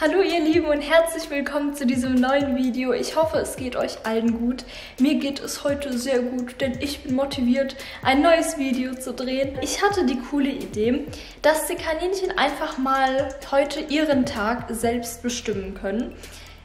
Hallo ihr Lieben und herzlich willkommen zu diesem neuen Video. Ich hoffe, es geht euch allen gut. Mir geht es heute sehr gut, denn ich bin motiviert, ein neues Video zu drehen. Ich hatte die coole Idee, dass die Kaninchen einfach mal heute ihren Tag selbst bestimmen können.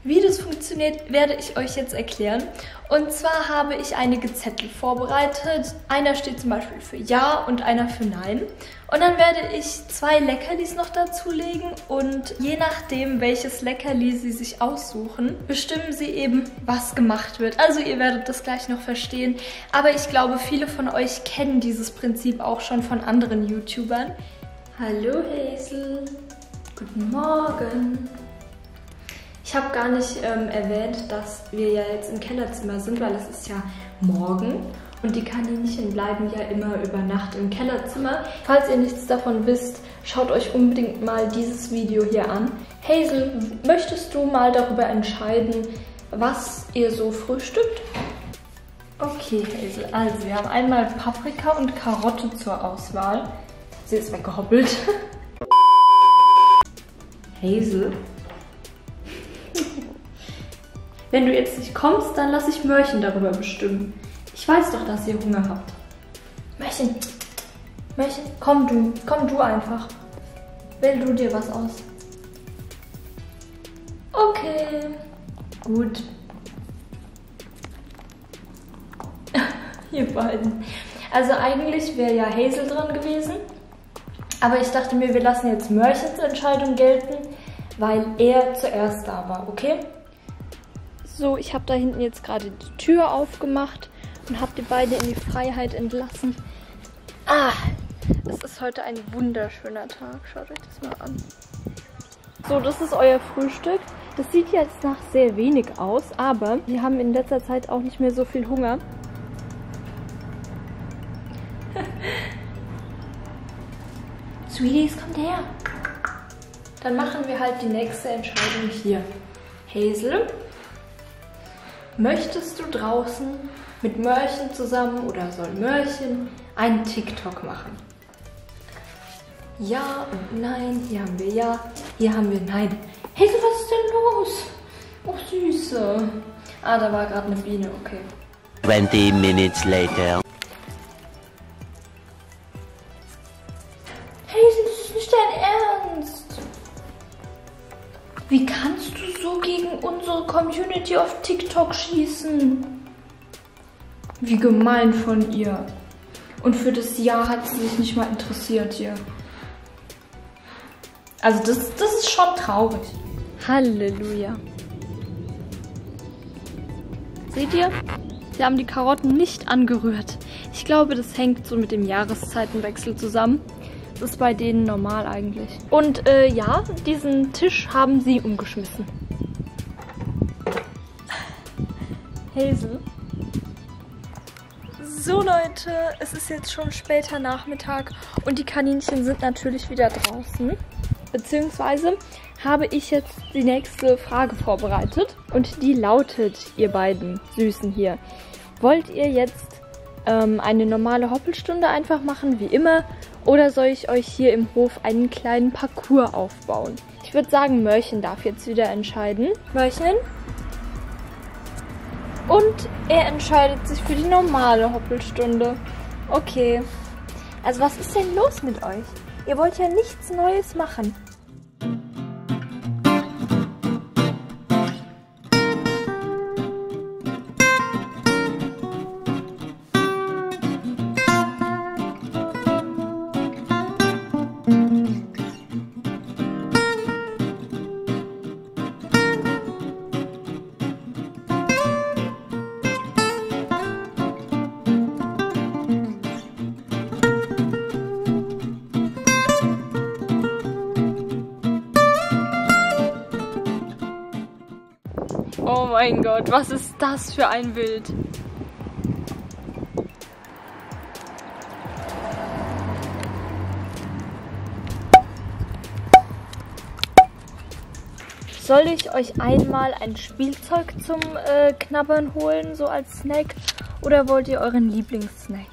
Wie das funktioniert, werde ich euch jetzt erklären. Und zwar habe ich einige Zettel vorbereitet. Einer steht zum Beispiel für Ja und einer für Nein. Und dann werde ich zwei Leckerlis noch dazulegen und je nachdem, welches Leckerli sie sich aussuchen, bestimmen sie eben, was gemacht wird. Also ihr werdet das gleich noch verstehen. Aber ich glaube, viele von euch kennen dieses Prinzip auch schon von anderen YouTubern. Hallo Hazel. Guten Morgen. Ich habe gar nicht ähm, erwähnt, dass wir ja jetzt im Kellerzimmer sind, weil es ist ja morgen und die Kaninchen bleiben ja immer über Nacht im Kellerzimmer. Falls ihr nichts davon wisst, schaut euch unbedingt mal dieses Video hier an. Hazel, möchtest du mal darüber entscheiden, was ihr so frühstückt? Okay, Hazel, also wir haben einmal Paprika und Karotte zur Auswahl. Sie ist weggehoppelt. Hazel, wenn du jetzt nicht kommst, dann lasse ich Mörchen darüber bestimmen. Ich weiß doch, dass ihr Hunger habt. Mörchen, Mörchen, komm du, komm du einfach. Wähl du dir was aus. Okay, gut. Ihr beiden. Also eigentlich wäre ja Hazel dran gewesen. Aber ich dachte mir, wir lassen jetzt Mörchens Entscheidung gelten, weil er zuerst da war, okay? So, ich habe da hinten jetzt gerade die Tür aufgemacht und habe die beiden in die Freiheit entlassen. Ah, es ist heute ein wunderschöner Tag. Schaut euch das mal an. So, das ist euer Frühstück. Das sieht jetzt nach sehr wenig aus, aber wir haben in letzter Zeit auch nicht mehr so viel Hunger. Sweeties, kommt her. Dann machen wir halt die nächste Entscheidung hier. Hazel, Möchtest du draußen mit Mörchen zusammen oder soll Mörchen einen TikTok machen? Ja und nein. Hier haben wir ja, hier haben wir nein. Hey, was ist denn los? Oh, Süße. Ah, da war gerade eine Biene, okay. 20 minutes later. Community auf TikTok schießen? Wie gemein von ihr. Und für das Jahr hat sie sich nicht mal interessiert hier. Also das, das ist schon traurig. Halleluja. Seht ihr? Sie haben die Karotten nicht angerührt. Ich glaube, das hängt so mit dem Jahreszeitenwechsel zusammen. Das ist bei denen normal eigentlich. Und äh, ja, diesen Tisch haben sie umgeschmissen. Hazel. So Leute, es ist jetzt schon später Nachmittag und die Kaninchen sind natürlich wieder draußen. Beziehungsweise habe ich jetzt die nächste Frage vorbereitet und die lautet, ihr beiden Süßen hier. Wollt ihr jetzt ähm, eine normale Hoppelstunde einfach machen, wie immer, oder soll ich euch hier im Hof einen kleinen Parcours aufbauen? Ich würde sagen, Mörchen darf jetzt wieder entscheiden. Mörchen? Und er entscheidet sich für die normale Hoppelstunde. Okay. Also was ist denn los mit euch? Ihr wollt ja nichts Neues machen. Oh mein Gott, was ist das für ein Bild? Soll ich euch einmal ein Spielzeug zum äh, Knabbern holen, so als Snack? Oder wollt ihr euren Lieblingssnack?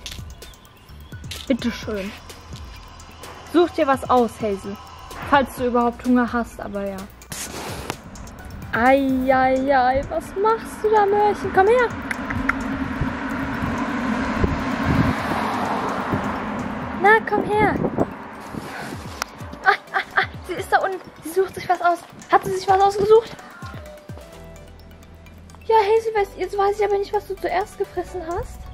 Bitteschön. Such dir was aus, Hazel. Falls du überhaupt Hunger hast, aber ja. Eieiei, was machst du da, Mörchen? Komm her. Na, komm her. Ah, ah, ah, sie ist da unten. Sie sucht sich was aus. Hat sie sich was ausgesucht? Ja, Hazel, jetzt weiß ich aber nicht, was du zuerst gefressen hast.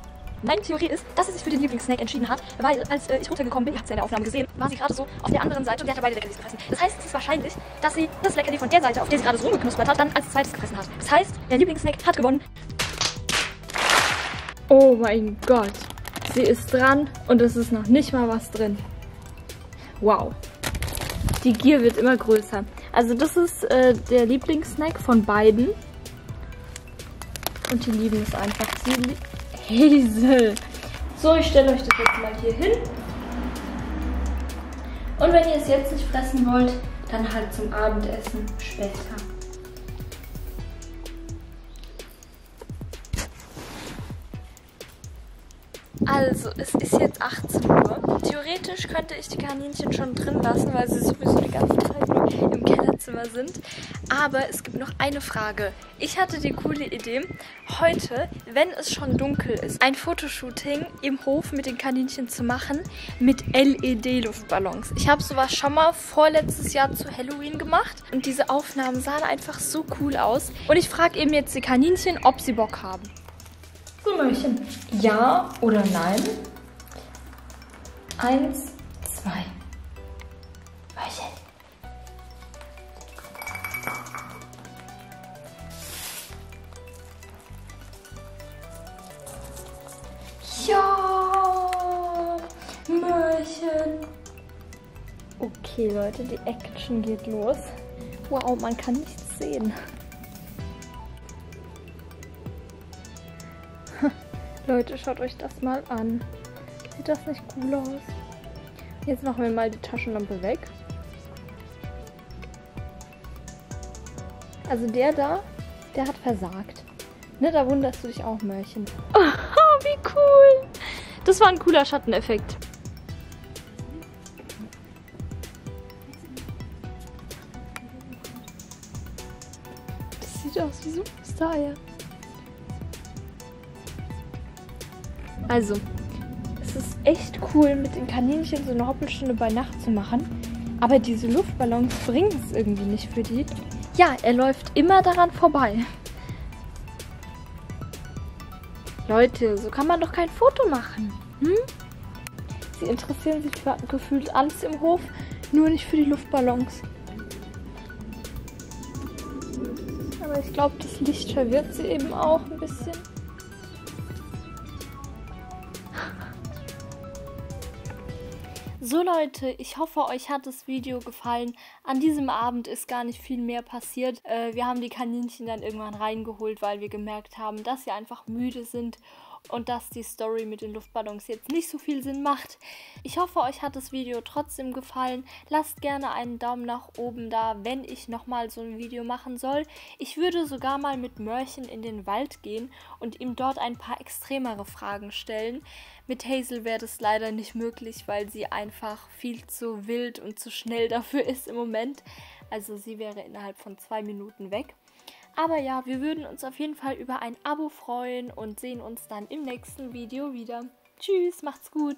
Meine Theorie ist, dass sie sich für den Lieblingssnake entschieden hat, weil als äh, ich runtergekommen bin, ihr habt es in der Aufnahme gesehen, war sie gerade so auf der anderen Seite und sie hatte beide Leckerlis gefressen. Das heißt, es ist wahrscheinlich, dass sie das Leckerli von der Seite, auf der sie gerade so rumgeknuspert hat, dann als zweites gefressen hat. Das heißt, der Lieblingssnake hat gewonnen. Oh mein Gott. Sie ist dran und es ist noch nicht mal was drin. Wow. Die Gier wird immer größer. Also das ist äh, der Lieblingssnack von beiden. Und die lieben es einfach. Sie Hazel. So, ich stelle euch das jetzt mal hier hin. Und wenn ihr es jetzt nicht fressen wollt, dann halt zum Abendessen später. Also, es ist jetzt 18 Uhr. Theoretisch könnte ich die Kaninchen schon drin lassen, weil sie sowieso die ganze Zeit nur im Kellerzimmer sind. Aber es gibt noch eine Frage. Ich hatte die coole Idee, heute, wenn es schon dunkel ist, ein Fotoshooting im Hof mit den Kaninchen zu machen mit LED-Luftballons. Ich habe sowas schon mal vorletztes Jahr zu Halloween gemacht und diese Aufnahmen sahen einfach so cool aus. Und ich frage eben jetzt die Kaninchen, ob sie Bock haben. So, Mäuschen. Ja oder nein? Eins, zwei. Okay, Leute, die Action geht los. Wow, man kann nichts sehen. Leute, schaut euch das mal an. Sieht das nicht cool aus? Jetzt machen wir mal die Taschenlampe weg. Also der da, der hat versagt. Ne, da wunderst du dich auch, Mörchen. Oh, wie cool. Das war ein cooler Schatteneffekt. Das sieht aus wie Superstar, ja. Also, es ist echt cool, mit den Kaninchen so eine Hoppelstunde bei Nacht zu machen. Aber diese Luftballons bringen es irgendwie nicht für die. Ja, er läuft immer daran vorbei. Leute, so kann man doch kein Foto machen. Hm? Sie interessieren sich für gefühlt alles im Hof, nur nicht für die Luftballons. Aber ich glaube, das Licht verwirrt sie eben auch ein bisschen. So Leute, ich hoffe, euch hat das Video gefallen. An diesem Abend ist gar nicht viel mehr passiert. Äh, wir haben die Kaninchen dann irgendwann reingeholt, weil wir gemerkt haben, dass sie einfach müde sind und dass die Story mit den Luftballons jetzt nicht so viel Sinn macht. Ich hoffe, euch hat das Video trotzdem gefallen. Lasst gerne einen Daumen nach oben da, wenn ich nochmal so ein Video machen soll. Ich würde sogar mal mit Mörchen in den Wald gehen und ihm dort ein paar extremere Fragen stellen. Mit Hazel wäre das leider nicht möglich, weil sie einfach viel zu wild und zu schnell dafür ist im Moment. Also sie wäre innerhalb von zwei Minuten weg. Aber ja, wir würden uns auf jeden Fall über ein Abo freuen und sehen uns dann im nächsten Video wieder. Tschüss, macht's gut!